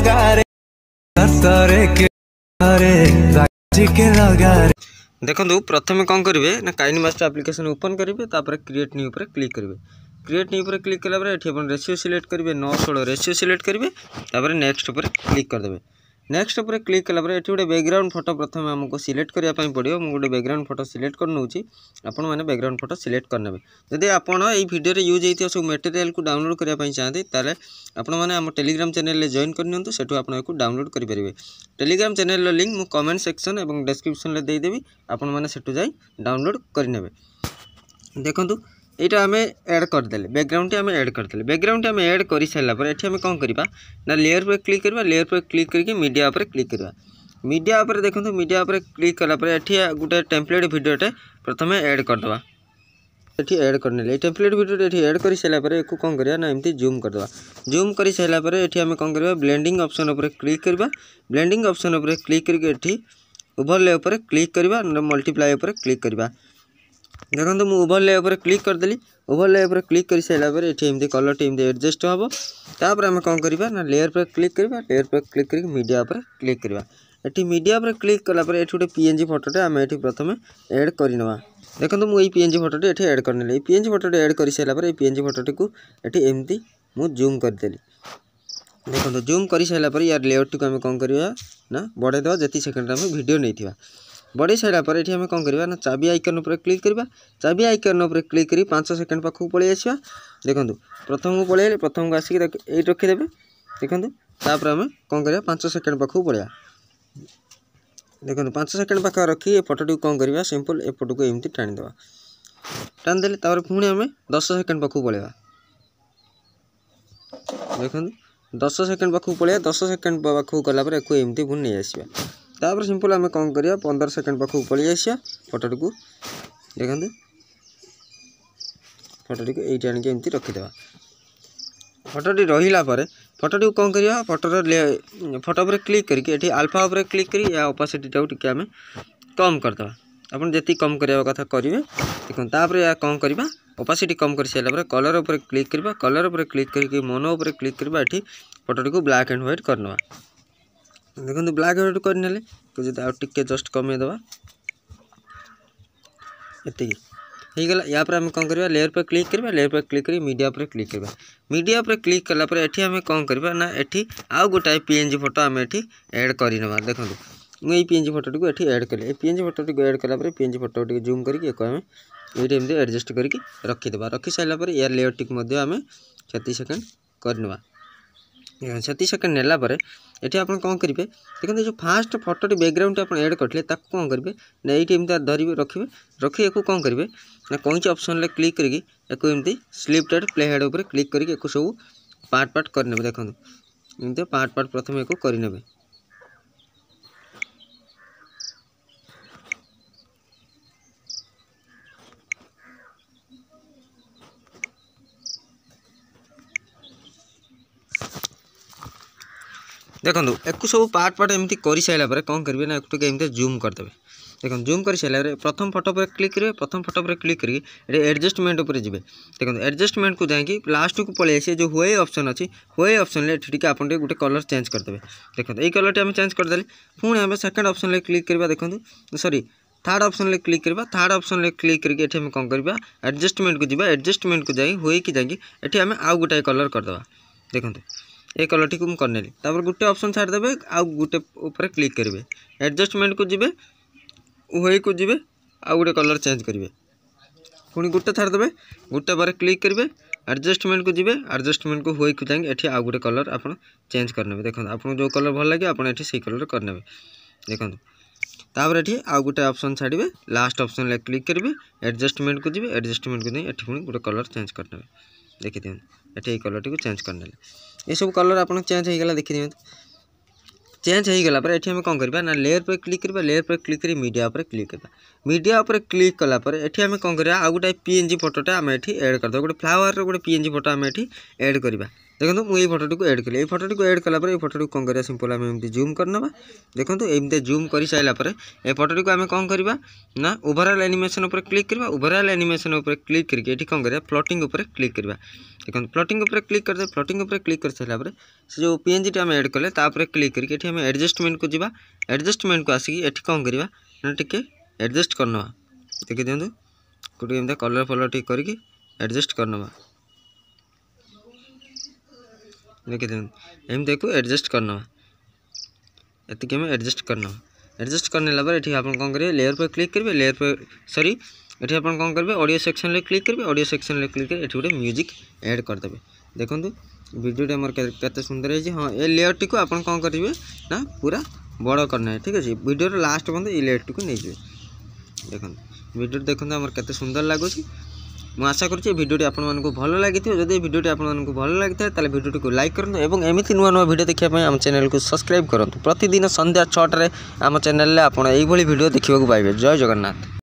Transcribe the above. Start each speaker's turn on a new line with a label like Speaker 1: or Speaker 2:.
Speaker 1: देखो
Speaker 2: तो प्रथम कौन करेंगे ना कईन मास्टर आप्लिकेसन ओपन करेंगे तो क्रिएट न्यू पर क्लिक करेंगे क्रिएट न्यू पर क्लिक कालापर ये रेसीो सिलेक्ट करेंगे नौ षोलो रेसीो सिलेक्ट करेंगे तो नेक्स्ट पर क्लिक करदे नेक्स्ट उपर क्लिक कलापर ये गोटे बैकग्राउंड फोटो प्रथम आमको सिलेक्ट करने पड़ो मुझे बैकग्राउंड फोटो सिलेक्ट कर नौची आपण फोटो सिलेक्ट करने जदि आपण यूज होता सब मेटेरियाल को डाउनलोड करने चाहते तेल आपण टेलीग्राम चैनल जइन करनी सेठू डाउनलोड करेंगे टेलीग्राम चैनल लिंक मुझे कमेंट सेक्शन और डेस्क्रिप्सन देदेवि आपण मैंने सेठू जा डाउनलोड करे देखूँ यहाँ आम एड करदे बैकग्राउंड टी आम एड करदे बैकग्राउंड टी आम एड कर सारापर ये आम कौन करवा लेयर पर क्लिक करवा लेयर पर क्लिक करके मीडिया पर क्लिक करवा मीडिया पर देखो मीडिया पर क्लिक कलापर गोटे टेम्पलेट भिडटे प्रथम एड करदे ये एड कर टेम्पलेट भिडियो ये एड कर सारापर एक कौन करा ना एमती जूम करदे जूम कर सारापर ये आम कौन करवा ब्लेंडिंग अप्सन क्लिक करवा ब्लेंडिंग अप्सन क्लिक करके ओभरले क्लिक करवा मल्टीप्लाई क्लिक करवा ଦେଖନ୍ତୁ ମୁଁ ଓଭରଲେ ଉପରେ କ୍ଲିକ୍ କରିଦେଲି ଓଭରଲେ ଉପରେ କ୍ଲିକ୍ କରିସାରିଲା ପରେ ଏଠି ଏମିତି କଲର୍ଟି ଏମିତି ଆଡ଼ଜଷ୍ଟ ହେବ ତାପରେ ଆମେ କ'ଣ କରିବା ନା ଲେୟର୍ ଉପରେ କ୍ଲିକ୍ କରିବା ଲେୟର୍ ଉପରେ କ୍ଲିକ୍ କରିକି ମିଡ଼ିଆ ଉପରେ କ୍ଲିକ୍ କରିବା ଏଠି ମିଡ଼ିଆ ଉପରେ କ୍ଲିକ୍ କଲା ପରେ ଏଠି ଗୋଟେ ପିଏନ୍ଜି ଫଟୋଟେ ଆମେ ଏଠି ପ୍ରଥମେ ଏଡ଼୍ କରିନେବା ଦେଖନ୍ତୁ ମୁଁ ଏଇ ପିଏନ୍ଜି ଫଟୋଟି ଏଠି ଏଡ଼୍ କରିନେଲି ଏଇ ପିଏନ୍ଜି ଫଟୋଟି ଏଡ଼୍ କରିସାରିଲା ପରେ ଏଇ ପିଏନ୍ଜି ଫଟୋଟିକୁ ଏଠି ଏମିତି ମୁଁ ଜୁମ୍ କରିଦେଲି ଦେଖନ୍ତୁ ଜୁମ୍ କରିସାରିଲା ପରେ ୟାର ଲେଆଉଟ୍ଟିକୁ ଆମେ କ'ଣ କରିବା ନା ବଢ଼ାଇଦେବା ଯେତିକି ସେକେଣ୍ଡରେ ଆମେ ଭିଡ଼ିଓ ନେଇଥିବା ବଢ଼େଇ ସାରିଲା ପରେ ଏଠି ଆମେ କ'ଣ କରିବା ନା ଚାବି ଆଇକନ୍ ଉପରେ କ୍ଲିକ୍ କରିବା ଚାବି ଆଇକନ୍ ଉପରେ କ୍ଲିକ୍ କରି ପାଞ୍ଚ ସେକେଣ୍ଡ ପାଖକୁ ପଳେଇ ଆସିବା ଦେଖନ୍ତୁ ପ୍ରଥମକୁ ପଳେଇଲେ ପ୍ରଥମକୁ ଆସିକି ଏଇଠି ରଖିଦେବେ ଦେଖନ୍ତୁ ତାପରେ ଆମେ କ'ଣ କରିବା ପାଞ୍ଚ ସେକେଣ୍ଡ ପାଖକୁ ପଳେଇବା ଦେଖନ୍ତୁ ପାଞ୍ଚ ସେକେଣ୍ଡ ପାଖ ରଖି ଏ ଫଟୋଟିକୁ କ'ଣ କରିବା ସିମ୍ପଲ୍ ଏପଟକୁ ଏମିତି ଟାଣିଦେବା ଟାଣିଦେଲେ ତାପରେ ପୁଣି ଆମେ ଦଶ ସେକେଣ୍ଡ ପାଖକୁ ପଳେଇବା ଦେଖନ୍ତୁ ଦଶ ସେକେଣ୍ଡ ପାଖକୁ ପଳେଇବା ଦଶ ସେକେଣ୍ଡ ପାଖକୁ ଗଲା ପରେ ଏକୁ ଏମିତି ପୁଣି ନେଇ ଆସିବା तापर सिंपल आम कौन कर पंद्रह सेकेंड पाखक पलि आस फटोट को देखते फटोटी को ये आमती रखीदे फटोटी रहा फटोटी कौन कर फटोर ले फटो क्लिक करके ये आलफा उपरे क्लिक कर ओपासीटा टी कम करदे आप जी कम करवा कथ करेंगे देखते ताप कम करवा ओपासीटी कम कर सारे कलर उपर क्लिक करवा कलर उपर क्लिक करके मोनो उपर क्लिक करवा फटोटी को ब्लाक एंड ह्वैट करने देखो ब्लाक ह्वैट करे जो जस्ट कमेद ठीक यापर आम कौन कर लेयर पर क्लिक करवा लेयर पर क्लिक कर मीडिया पर क्लिक करवा मीडिया पर क्लिक कला पर एठी हमें कौन करवा ना ये आउ गोटाए पीएनजी फोटो हमें एठी ऐड कर देखो मुझे ये पीएनजी फोटो टी एठी ऐड करले ए पीएनजी फोटो टी ऐड कला पर पीएनजी फोटो टी जूम करके आम हमें वीडियो एमती एडजस्ट करके रखिदा रखि सारापर यार लेयर टी आम छत्तीस सेकेंड करवा ସେତିକି ସେକେଣ୍ଡ ନେଲା ପରେ ଏଠି ଆପଣ କ'ଣ କରିବେ ଦେଖନ୍ତୁ ଯେଉଁ ଫାଷ୍ଟ ଫଟୋଟି ବ୍ୟାକ୍ଗ୍ରାଉଣ୍ଡଟି ଆପଣ ଏଡ଼୍ କରିଥିଲେ ତାକୁ କ'ଣ କରିବେ ନା ଏଇଠି ଏମିତି ଧରିବେ ରଖିବେ ରଖି ୟାକୁ କ'ଣ କରିବେ ନା କଇଁଚି ଅପସନ୍ରେ କ୍ଲିକ୍ କରିକି ୟାକୁ ଏମିତି ସ୍ଲିପ୍ଟେଡ଼୍ ପ୍ଲେ ହେଡ଼୍ ଉପରେ କ୍ଲିକ୍ କରିକି ୟାକୁ ସବୁ ପାର୍ଟ ପାର୍ଟ କରିନେବେ ଦେଖନ୍ତୁ ଏମିତି ପାର୍ଟ ପାର୍ଟ ପ୍ରଥମେ ୟାକୁ କରିନେବେ ଦେଖନ୍ତୁ ୟାକୁ ସବୁ ପାର୍ଟ ପାର୍ଟ ଏମିତି କରିସାରିଲା ପରେ କ'ଣ କରିବେ ନା ୟାକୁ ଟିକେ ଏମିତି ଜୁମ୍ କରିଦେବେ ଦେଖନ୍ତୁ ଜୁମ୍ କରିସାରିଲା ପରେ ପ୍ରଥମ ଫଟୋ ଉପରେ କ୍ଲିକ୍ କରିବେ ପ୍ରଥମ ଫଟୋ ଉପରେ କ୍ଲିକ୍ କରିକି ଏଠି ଆଡ଼ଜଷ୍ଟମେଣ୍ଟ ଉପରେ ଯିବେ ଦେଖନ୍ତୁ ଆଡ଼ଜଷ୍ଟମେଣ୍ଟକୁ ଯାଇକି ଲାଷ୍ଟକୁ ପଳେଇ ଆସିବେ ଯେଉଁ ହୁଏ ଅପସନ୍ ଅଛି ହୁଏ ଅପସନ୍ରେ ଏଠି ଟିକେ ଆପଣ ଟିକେ ଗୋଟେ କଲର୍ ଚେଞ୍ଜ କରିଦେବେ ଦେଖନ୍ତୁ ଏଇ କଲର୍ଟି ଆମେ ଚେଞ୍ଜ କରିଦେଲେ ପୁଣି ଆମେ ସେକେଣ୍ଡ ଅପସନ୍ରେ କ୍ଲିକ୍ କରିବା ଦେଖନ୍ତୁ ସରି থার্ড অপশনলে ক্লিক করবা থার্ড অপশনলে ক্লিক করি এটি আমি কম করবা আডজস্টমেন্ট কু যা আডজস্টমেন্ট কু যাই হয়েকি যাই এটি আমি আউ গোটাই কলর করদেবা দেখুন ଏ କଲର୍ଟିକୁ ମୁଁ କରିନେଲି ତାପରେ ଗୋଟେ ଅପସନ୍ ଛାଡ଼ିଦେବେ ଆଉ ଗୋଟେ ଉପରେ କ୍ଲିକ୍ କରିବେ ଆଡ଼ଜଷ୍ଟମେଣ୍ଟକୁ ଯିବେ ୱେକୁ ଯିବେ ଆଉ ଗୋଟେ କଲର୍ ଚେଞ୍ଜ କରିବେ ପୁଣି ଗୋଟେ ଛାଡ଼ିଦେବେ ଗୋଟେ ପରେ କ୍ଲିକ୍ କରିବେ ଆଡ଼ଜଷ୍ଟମେଣ୍ଟକୁ ଯିବେ ଆଡ଼ଜଷ୍ଟମେଣ୍ଟକୁ ୱେକୁ ଯାଇକି ଏଠି ଆଉ ଗୋଟେ କଲର୍ ଆପଣ ଚେଞ୍ଜ କରିନେବେ ଦେଖନ୍ତୁ ଆପଣଙ୍କୁ ଯେଉଁ କଲର୍ ଭଲ ଲାଗେ ଆପଣ ଏଠି ସେଇ କଲର୍ କରିନେବେ ଦେଖନ୍ତୁ ତାପରେ ଏଠି ଆଉ ଗୋଟେ ଅପସନ୍ ଛାଡ଼ିବେ ଲାଷ୍ଟ ଅପସନ୍ରେ କ୍ଲିକ୍ କରିବେ ଆଡ଼ଜଷ୍ଟମେଣ୍ଟକୁ ଯିବେ ଆଡ଼ଜଷ୍ଟମେଣ୍ଟକୁ ଯାଇ ଏଠି ପୁଣି ଗୋଟେ କଲର୍ ଚେଞ୍ଜ କରିନେବେ ଦେଖିଦିଅନ୍ତୁ ଏଠି ଏଇ କଲର୍ଟିକୁ ଚେଞ୍ଜ କରିନେଲେ ये सब कलर आप चेज हो गला देखी दिखाते चेंज हो गला ये कौन करा ना लेयर पर क्लिक करा लेयर पर क्लिक कर मीडिया पर क्लिक करवा मीडिया पर क्लिक कलापर एटी आम कौन करा आउ गोटे पीएनजी फटोटा आम एड करदे गोटे फ्लावर रोटे पीएनजी फटो आम एड करा देखो मुझे ये फटोटी को एड कली फटोटी को एड कला फटोटी कौन करा सिंपल आम एम जूम कर करने देखो एमती जूम कर सारापर ए फटोटी को आम कौन करा ना ओभराल एनिमेसन क्लिक करवा ओभराल एनिमेसन क्लिक करके कौन करा फ्लट क्लिक करवा देखो फ्लट क्लिक कर करदे फ्लट क्लिक कर सारापर से जो पीएन जी टी एड कले क्लिक करके एडजस्टमेंट को जीवा एडजस्टमेंट को आसिक ये कौन करवा ना टे एडजस्ट करने देखिए दिखाँ गोटे कलर फलर ठीक करके एडजस्ट कर करनेवा ଏମିତି ୟାକୁ ଆଡ଼ଜଷ୍ଟ କରିନେବା ଏତିକି ଆମେ ଆଡ଼ଜଷ୍ଟ କରିନେବା ଆଡ଼ଜଷ୍ଟ କରିନେଲା ପରେ ଏଠି ଆପଣ କ'ଣ କରିବେ ଲେୟର୍ ଉପରେ କ୍ଲିକ୍ କରିବେ ଲେୟର୍ ପରେ ସରି ଏଠି ଆପଣ କ'ଣ କରିବେ ଅଡ଼ିଓ ସେକ୍ସନ୍ରେ କ୍ଲିକ୍ କରିବେ ଅଡ଼ିଓ ସେକ୍ସନ୍ରେ କ୍ଲିକ୍ କରି ଏଠି ଗୋଟେ ମ୍ୟୁଜିକ୍ ଆଡ଼୍ କରିଦେବେ ଦେଖନ୍ତୁ ଭିଡ଼ିଓଟି ଆମର କେତେ ସୁନ୍ଦର ହେଇଛି ହଁ ଏ ଲେୟର୍ଟିକୁ ଆପଣ କ'ଣ କରିବେ ନା ପୁରା ବଡ଼ କରିନେବେ ଠିକ୍ ଅଛି ଭିଡ଼ିଓର ଲାଷ୍ଟ ପର୍ଯ୍ୟନ୍ତ ଏ ଲେୟର୍ଟିକୁ ନେଇଯିବେ ଦେଖନ୍ତୁ ଭିଡ଼ିଓଟି ଦେଖନ୍ତୁ ଆମର କେତେ ସୁନ୍ଦର ଲାଗୁଛି ମୁଁ ଆଶା କରୁଛି ଭିଡ଼ିଓଟି ଆପଣମାନଙ୍କୁ ଭଲ ଲାଗିଥିବ ଯଦି ଭିଡ଼ିଓଟି ଆପଣମାନଙ୍କୁ ଭଲ ଲାଗିଥାଏ ତାହେଲେ ଭିଡ଼ିଓଟିକୁ ଲାଇକ୍ କରନ୍ତୁ ଏବଂ ଏମିତି ନୂଆ ନୂଆ ଭିଡ଼ିଓ ଦେଖିବା ପାଇଁ ଆମ ଚ୍ୟାନେଲକୁ ସବସ୍କ୍ରାଇବ୍ କରନ୍ତୁ ପ୍ରତିଦିନ ସନ୍ଧ୍ୟା ଛଅଟାରେ ଆମ ଚ୍ୟାନେଲରେ ଆପଣ ଏଇଭଳି ଭିଡ଼ିଓ ଦେଖିବାକୁ ପାଇବେ ଜୟ ଜଗନ୍ନାଥ